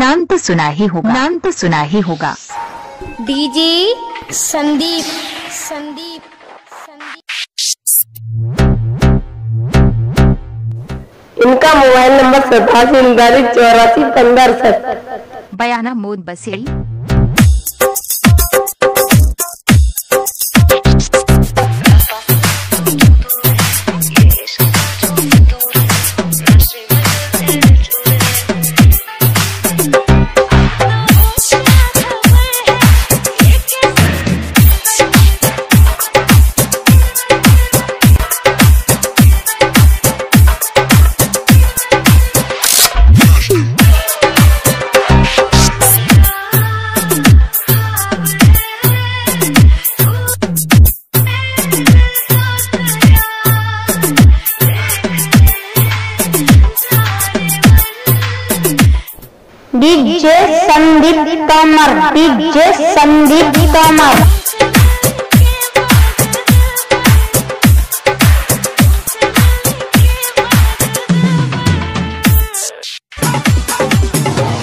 नाम तो सुना ही होगा। नाम तो सुना ही होगा। डीजे संदीप संदीप संदीप। इनका मोबाइल नंबर सतासी उनतालीस चौरासी पंद्रह सत्तर। बयाना मोद बसेड़ी डीजे संदीप तोमर डीजे संदीप तोमर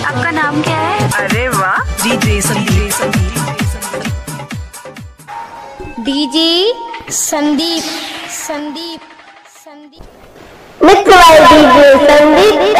आपका नाम क्या है? अरे वाह डीजे संदीप। डीजे संदीप संदीप संदीप। मित्र डीजे संदीप